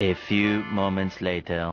A few moments later.